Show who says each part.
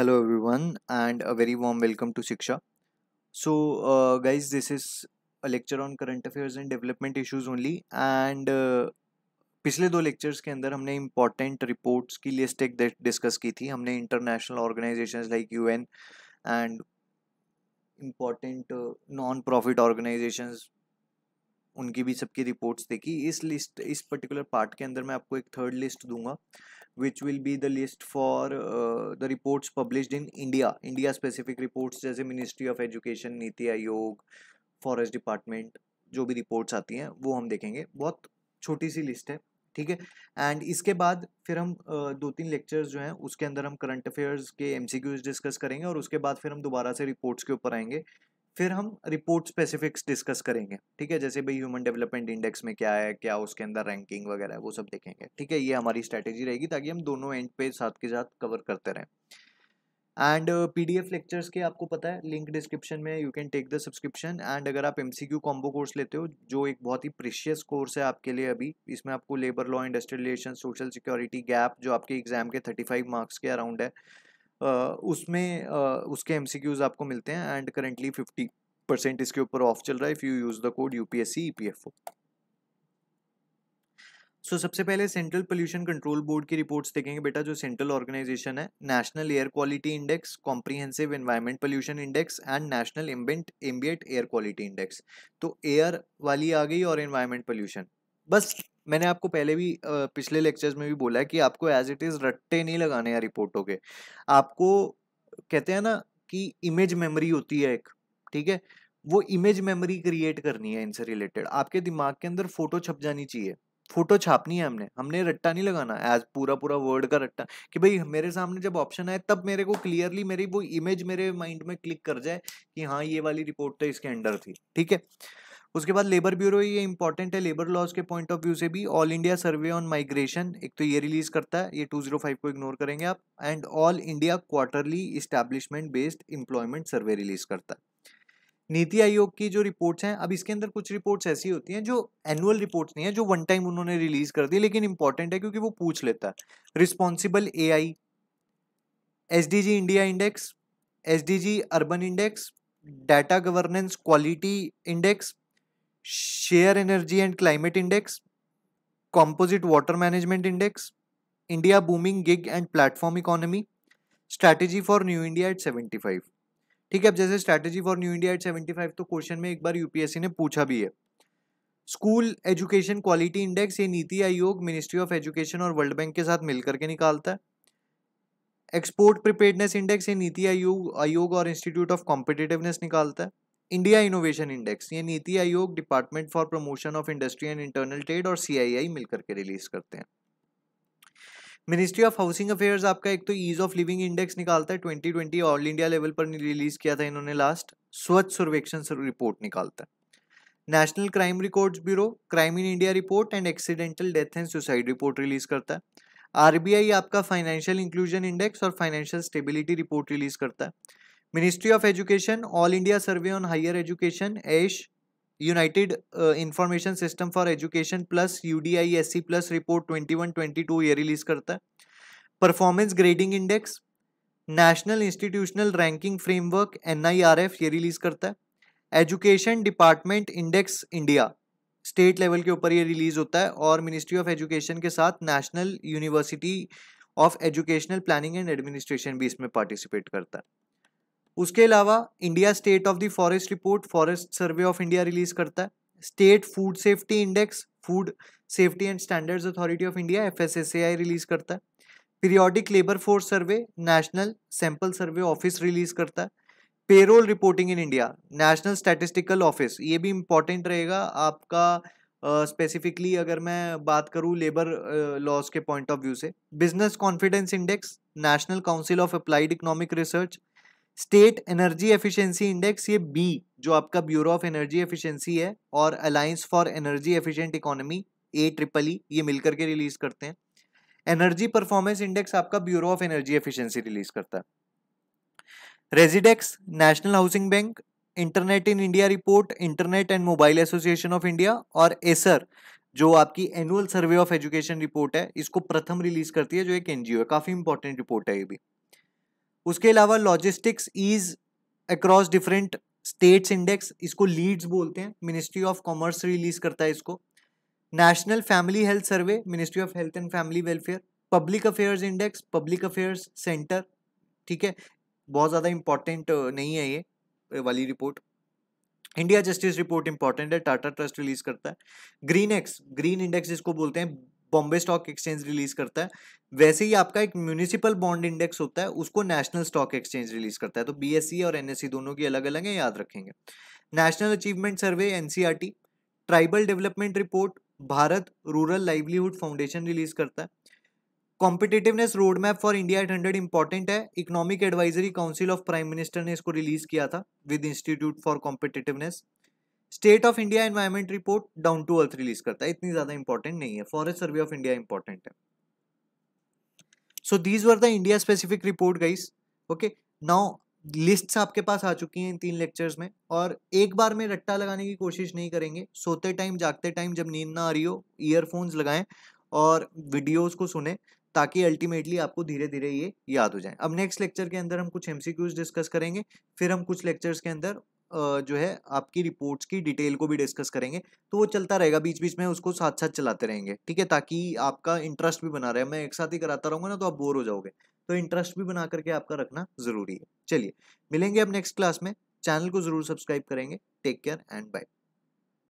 Speaker 1: Hello everyone and a very warm welcome to Shiksha so guys this is a lecture on current affairs and development issues only and पिछले दो lectures के अंदर हमने important reports की list एक discuss की थी। हमने international organisations like UN and important non profit organisations उनकी भी सबकी रिपोर्ट्स देखी। इस लिस्ट, इस पर्टिकुलर पार्ट के अंदर मैं आपको एक थर्ड लिस्ट दूँगा which will be the list for the reports published in India India specific reports जैसे ministry of education NITI Aayog forest department जो भी रिपोर्ट्स आती हैं, वो हम देखेंगे। बहुत छोटी सी लिस्ट है, ठीक है? एंड इसके बाद फिर हम दो तीन लेक्चर्स जो हैं, उसके अंदर हम करंट अफेयर्स के एमसीक्यूज डिस्कस करेंगे और उसके बाद फिर हम दोबारा से रिपोर्ट्स के ऊपर आएँगे। फिर हम रिपोर्ट स्पेसिफिक्स डिस्कस करेंगे, ठीक है? जैसे भाई ह्यूमन डेवलपमेंट इंडेक्स में क्या है, क्या उसके अंदर रैंकिंग वगैरह वो सब देखेंगे, ठीक है? ये हमारी स्ट्रैटेजी रहेगी ताकि हम दोनों एंड पे साथ के साथ कवर करते रहें। And P D F lectures के आपको पता है लिंक डिस्क्रिप्शन में you can take the subscription and अगर आप M C Q combo course लेते हो, जो एक बहुत ही प्रिशियस कोर्स है आपके लिए अभी, इसमें आपको labour law industrial relation social security gap जो आपके एग्ज़ाम के थर्टी फाइव मार्क्स के अराउंड है उसमें उसके एम आपको मिलते हैं एंड करेंटली फिफ्टी परसेंट इसके ऊपर ऑफ़ चल रहा है if you use the code UPSC EPFO so so, सबसे पहले सेंट्रल पोल्यूशन कंट्रोल बोर्ड की रिपोर्ट्स देखेंगे बेटा जो सेंट्रल ऑर्गेनाइजेशन है national air quality index comprehensive environment pollution index and national ambient ambient air quality index तो air वाली आ गई और एनवायरमेंट पोल्यूशन बस मैंने आपको पहले भी पिछले लेक्चर्स में भी बोला है कि आपको एज इट इज़ रट्टे नहीं लगाने हैं रिपोर्टों के। आपको कहते हैं ना कि इमेज मेमोरी होती है एक, ठीक है? वो इमेज मेमोरी क्रिएट करनी है इनसे रिलेटेड आपके दिमाग के अंदर फ़ोटो छप जानी चाहिए। फ़ोटो छापनी है हमने। हमने रट्टा नहीं लगाना एज पूरा पूरा वर्ड का रट्टा कि भाई मेरे सामने जब ऑप्शन आए तब मेरे को क्लियरली मेरी वो इमेज मेरे माइंड में क्लिक कर जाए कि हाँ ये वाली रिपोर्ट तो इसके अंडर थी, ठीक है? उसके बाद लेबर ब्यूरो ये इंपॉर्टेंट है लेबर लॉज के पॉइंट ऑफ़ व्यू से भी all India survey on migration एक तो ये रिलीज़ करता है, ये 205 को इग्नोर करेंगे आप and all India quarterly establishment based employment survey release करता है। नीति आयोग की जो रिपोर्ट्स हैं, अब इसके अंदर कुछ रिपोर्ट्स ऐसी होती हैं जो एनुअल रिपोर्ट्स नहीं है, जो वन टाइम उन्होंने रिलीज़ कर दी, लेकिन इंपॉर्टेंट है क्योंकि वो पूछ लेता है। Responsible A I S D G India index S D G urban index data governance quality index share energy and climate index composite water management index India booming gig and platform economy strategy for new India at seventy five ठीक है, अब जैसे strategy for new India at seventy five तो question में एक बार UPSC ने पूछा भी है। स्कूल एजुकेशन क्वालिटी इंडेक्स ये NITI Aayog ministry of education और वर्ल्ड बैंक के साथ मिलकर के निकालता है। एक्सपोर्ट प्रिपेयर्डनेस इंडेक्स ये नीति आयोग आयोग और इंस्टीट्यूट ऑफ़ कॉम्पिटेटिवनेस निकालता है। इंडिया इनोवेशन इंडेक्स ये NITI Aayog department for promotion of industry and internal trade और सीआईआई मिलकर के रिलीज़ करते हैं। मिनिस्ट्री ऑफ़ हाउसिंग अफेयर्स आपका एक तो ईज ऑफ़ लिविंग इंडेक्स निकालता है twenty twenty all India level पर रिलीज़ किया था इन्होंने लास्ट स्वच्छ सर्वेक्षण रिपोर्ट निकालता है। National crime records bureau crime in India report and accidental death and suicide report release करता है। आरबीआई आपका फाइनेंशियल इंक्लूजन इंडेक्स और फाइनेंशियल स्टेबिलिटी रिपोर्ट रिलीज़ करता है। Ministry of education all India survey on higher education AISHE united information system for education plus U D I S C plus report twenty one twenty two ये release करता है। Performance grading index national institutional ranking framework N I R F ये release करता है। Education department index India state level के ऊपर ये release होता है और मिनिस्ट्री ऑफ़ एजुकेशन के साथ national university of educational planning and administration भी इसमें पार्टिसिपेट करता है। उसके अलावा India state of the forest report forest survey of India release करता है। State food safety index food safety and standards authority of India F release करता है। Periodic labour force survey national sample survey office release करता है। Payroll reporting in India national statistical office ये भी important रहेगा। आपका स्पेसिफिकली uh, अगर मैं बात करूँ लेबर लॉज के पॉइंट ऑफ़ व्यू से। Business confidence index national council of applied economic research state energy efficiency index, ये बी जो आपका ब्यूरो ऑफ़ एनर्जी एफिशिएंसी है और alliance for energy efficient economy A triple E ये मिलकर के रिलीज़ करते हैं। एनर्जी परफॉर्मेंस इंडेक्स आपका bureau of energy efficiency release करता है। RESIDEX national housing bank internet in India report internet and mobile association of India और ASER जो आपकी annual survey of education report है, इसको प्रथम रिलीज़ करती है, जो एक एनजीओ है। काफ़ी इंपॉर्टेंट रिपोर्ट है ये भी। उसके अलावा logistics is across different states index इसको लीड्स बोलते हैं मिनिस्ट्री ऑफ़ कॉमर्स रिलीज़ करता है इसको। National family health survey ministry of health and family welfare public affairs index public affairs centre ठीक है? बहुत ज़्यादा इंपॉर्टेंट नहीं है ये वाली report India justice report important है टाटा ट्रस्ट रिलीज़ करता है। ग्रीन एक्स ग्रीन इंडेक्स जिसको बोलते हैं बॉम्बे स्टॉक एक्सचेंज रिलीज़ करता है। वैसे ही आपका एक म्यूनिसिपल बॉन्ड इंडेक्स होता है, उसको नेशनल स्टॉक एक्सचेंज रिलीज़ करता है। तो बीएसई और एनएसई दोनों की अलग अलग है, याद रखेंगे। National achievement survey NCERT tribal development report, Bharat rural livelihood foundation release करता है। Competitiveness road map for India at hundred important है। Economic advisory council of prime minister ने इसको रिलीज़ किया था, with institute for competitiveness. State of India environment report down to earth release करता है। इतनी ज़्यादा इंपॉर्टेंट नहीं है। Forest survey of India important है। So these were the India specific report guys okay now lists आपके पास आ चुकी हैं इन तीन लेक्चर्स में और एक बार में रट्टा लगाने की कोशिश नहीं करेंगे। सोते टाइम जागते टाइम जब नींद ना आ रही हो ईयरफोन्स लगाएँ और वीडियोस को सुने ताकि अल्टीमेटली आपको धीरे धीरे ये याद हो जाए। अब नेक्स्ट लेक्चर के अंदर हम कुछ एमसीक्यूज डिस्कस करेंगे, फिर हम कुछ लेक्चर्स के अंदर जो है आपकी रिपोर्ट्स की डिटेल को भी डिस्कस करेंगे तो वो चलता रहेगा बीच बीच में उसको साथ साथ चलाते रहेंगे, ठीक है? ताकि आपका इंटरेस्ट भी बना रहे। मैं एक साथ ही कराता रहूँगा ना तो आप बोर हो जाओगे। तो इंटरेस्ट भी बना करके आपका रखना ज़रूरी है। चलिए, मिलेंगे अब नेक्स्ट क्लास में। चैनल को ज़रूर सब्सक्राइब करेंगे। Take care and bye.